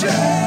Yeah.